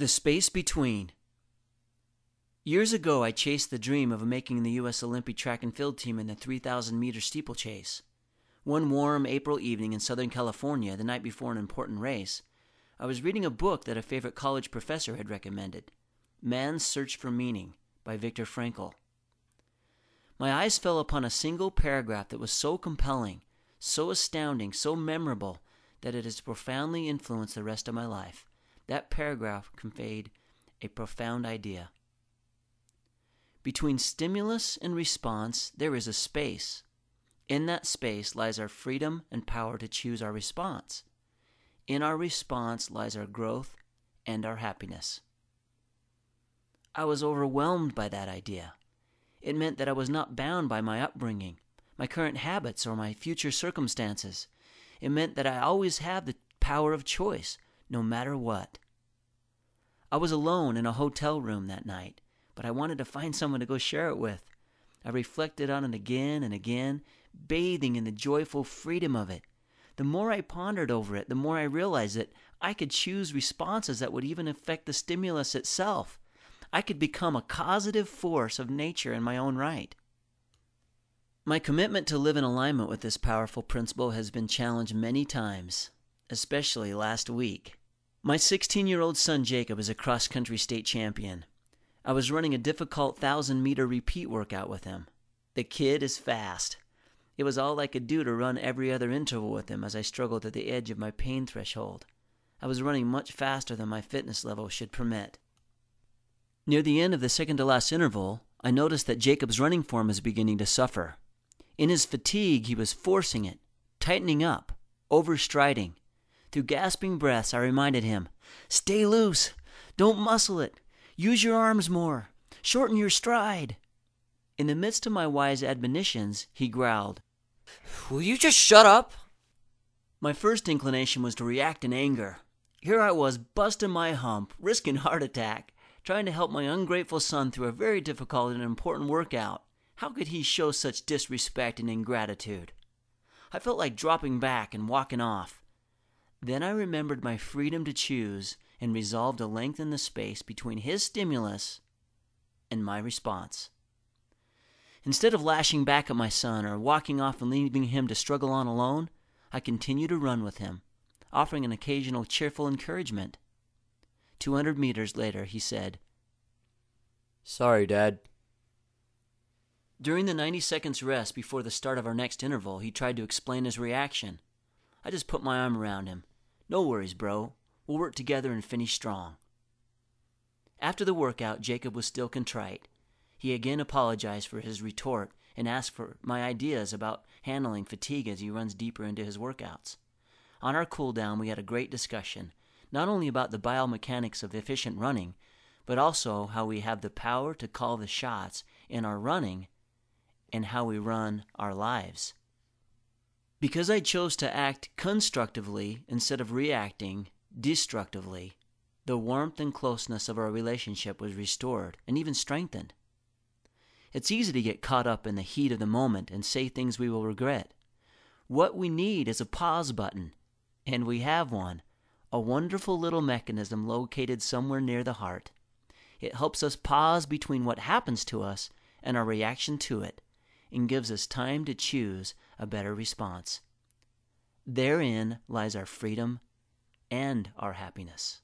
The Space Between. Years ago, I chased the dream of making the U.S. Olympic track and field team in the 3,000 meter steeplechase. One warm April evening in Southern California, the night before an important race, I was reading a book that a favorite college professor had recommended Man's Search for Meaning by Viktor Frankl. My eyes fell upon a single paragraph that was so compelling, so astounding, so memorable that it has profoundly influenced the rest of my life. That paragraph conveyed a profound idea. Between stimulus and response, there is a space. In that space lies our freedom and power to choose our response. In our response lies our growth and our happiness. I was overwhelmed by that idea. It meant that I was not bound by my upbringing, my current habits, or my future circumstances. It meant that I always have the power of choice, no matter what. I was alone in a hotel room that night, but I wanted to find someone to go share it with. I reflected on it again and again, bathing in the joyful freedom of it. The more I pondered over it, the more I realized that I could choose responses that would even affect the stimulus itself. I could become a causative force of nature in my own right. My commitment to live in alignment with this powerful principle has been challenged many times, especially last week. My 16 year old son Jacob is a cross country state champion. I was running a difficult 1,000 meter repeat workout with him. The kid is fast. It was all I could do to run every other interval with him as I struggled at the edge of my pain threshold. I was running much faster than my fitness level should permit. Near the end of the second to last interval, I noticed that Jacob's running form was beginning to suffer. In his fatigue, he was forcing it, tightening up, overstriding. Through gasping breaths, I reminded him Stay loose. Don't muscle it. Use your arms more. Shorten your stride. In the midst of my wise admonitions, he growled, Will you just shut up? My first inclination was to react in anger. Here I was, busting my hump, risking heart attack, trying to help my ungrateful son through a very difficult and important workout. How could he show such disrespect and ingratitude? I felt like dropping back and walking off. Then I remembered my freedom to choose and resolved to lengthen the space between his stimulus and my response. Instead of lashing back at my son or walking off and leaving him to struggle on alone, I continued to run with him, offering an occasional cheerful encouragement. Two hundred meters later, he said, Sorry, Dad. During the 90 seconds rest before the start of our next interval, he tried to explain his reaction. I just put my arm around him. No worries, bro. We'll work together and finish strong. After the workout, Jacob was still contrite. He again apologized for his retort and asked for my ideas about handling fatigue as he runs deeper into his workouts. On our cool down, we had a great discussion, not only about the biomechanics of efficient running, but also how we have the power to call the shots in our running and how we run our lives. Because I chose to act constructively instead of reacting destructively, the warmth and closeness of our relationship was restored and even strengthened. It's easy to get caught up in the heat of the moment and say things we will regret. What we need is a pause button, and we have one a wonderful little mechanism located somewhere near the heart. It helps us pause between what happens to us and our reaction to it and gives us time to choose a better response. Therein lies our freedom and our happiness.